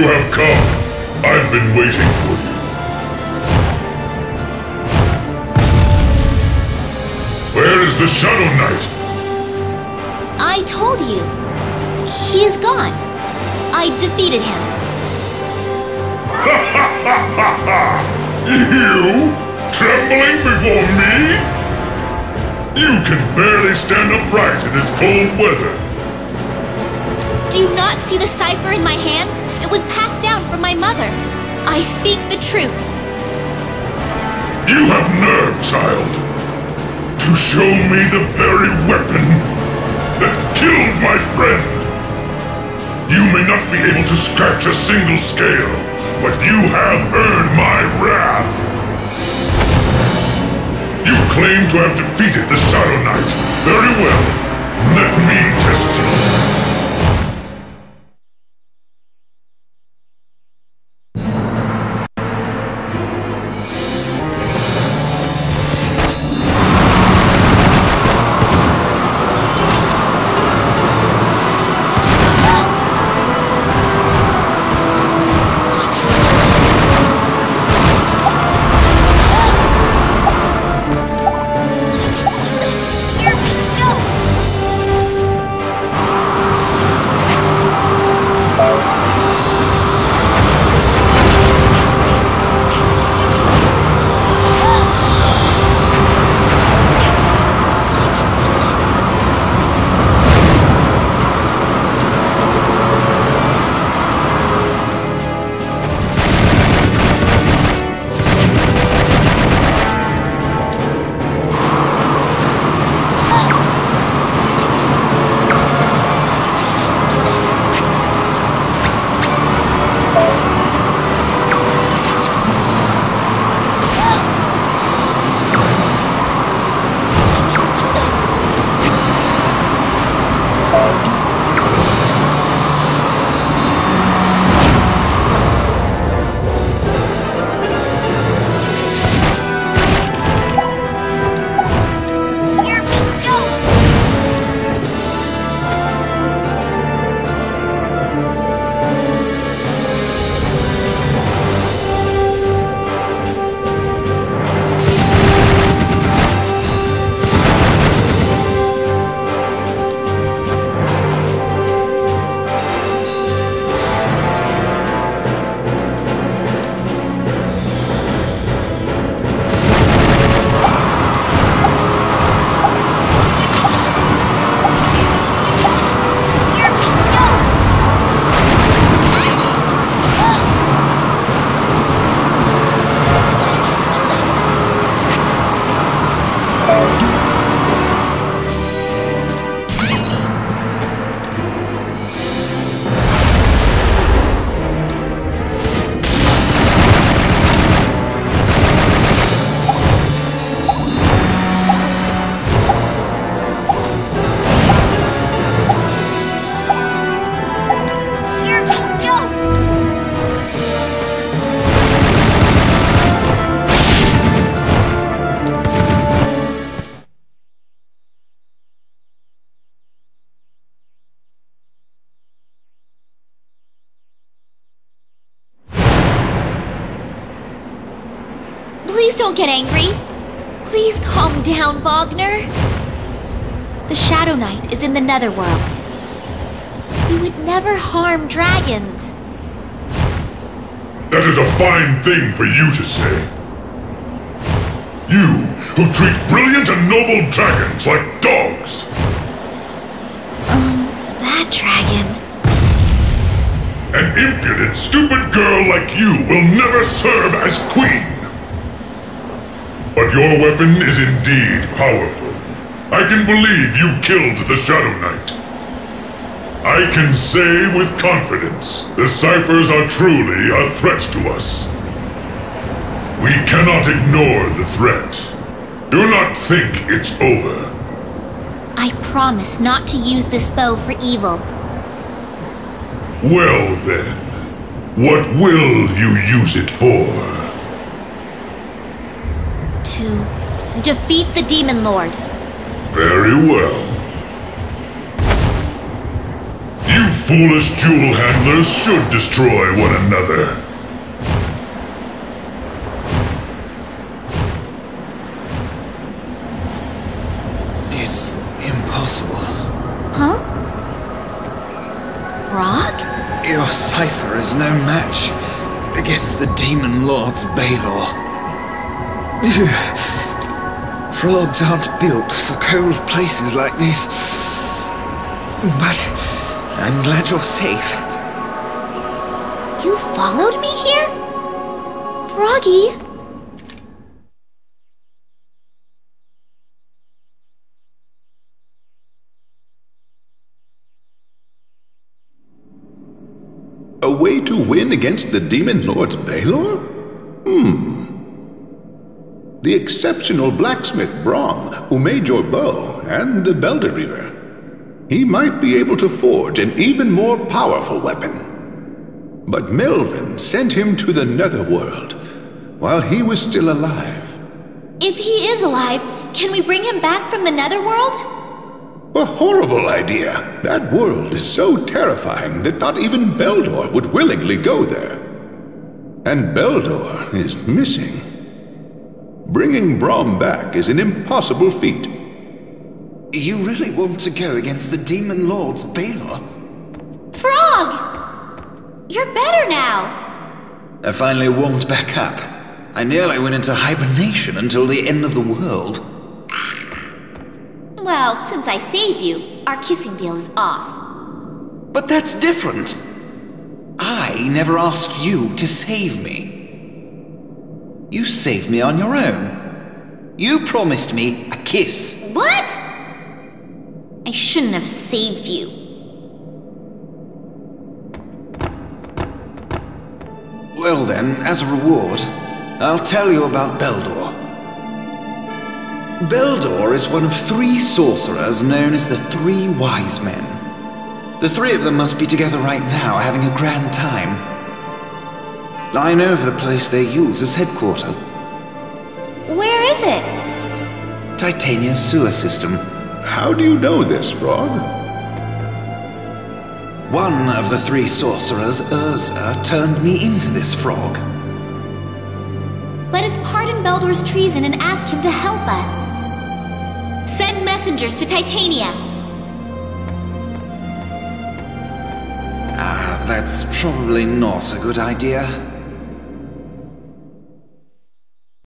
You have come. I've been waiting for you. Where is the Shadow Knight? I told you. He is gone. I defeated him. You? Trembling before me? You can barely stand upright in this cold weather. Do you not see the Psypher in my hands? Was passed down from my mother. I speak the truth. You have nerve, child, to show me the very weapon that killed my friend. You may not be able to scratch a single scale, but you have earned my wrath. You claim to have defeated the Shadow Knight. Very well. Let me test you. Don't get angry. Please calm down, Wagner. The Shadow Knight is in the Netherworld. He would never harm dragons. That is a fine thing for you to say. You, who treat brilliant and noble dragons like dogs. Um, that dragon. An impudent, stupid girl like you will never serve as queen. But your weapon is indeed powerful. I can believe you killed the Shadow Knight. I can say with confidence, the Psyphers are truly a threat to us. We cannot ignore the threat. Do not think it's over. I promise not to use this bow for evil. Well then, what will you use it for? To defeat the Demon Lord. Very well. You foolish jewel handlers should destroy one another. It's impossible. Huh? Frog? Your Psypher is no match against the Demon Lord's Baylor. Frogs aren't built for cold places like this. But I'm glad you're safe. You followed me here? Froggy? A way to win against the Demon Lord's Baylor? Hmm. The exceptional blacksmith Brom, who made your bow, and the Belderiver. He might be able to forge an even more powerful weapon. But Melvin sent him to the Netherworld while he was still alive. If he is alive, can we bring him back from the netherworld? A horrible idea. That world is so terrifying that not even Beldor would willingly go there. And Beldor is missing. Bringing Brom back is an impossible feat. You really want to go against the Demon Lord's Baylor? Frog! You're better now! I finally warmed back up. I nearly went into hibernation until the end of the world. Well, since I saved you, our kissing deal is off. But that's different. I never asked you to save me. You saved me on your own. You promised me a kiss. What? I shouldn't have saved you. Well then, as a reward, I'll tell you about Beldor. Beldor is one of three sorcerers known as the Three Wise Men. The three of them must be together right now, having a grand time. I know of the place they use as headquarters. Where is it? Titania's sewer system. How do you know this, Frog? One of the three sorcerers, Urza, turned me into this frog. Let us pardon Beldor's treason and ask him to help us. Send messengers to Titania. Ah, that's probably not a good idea.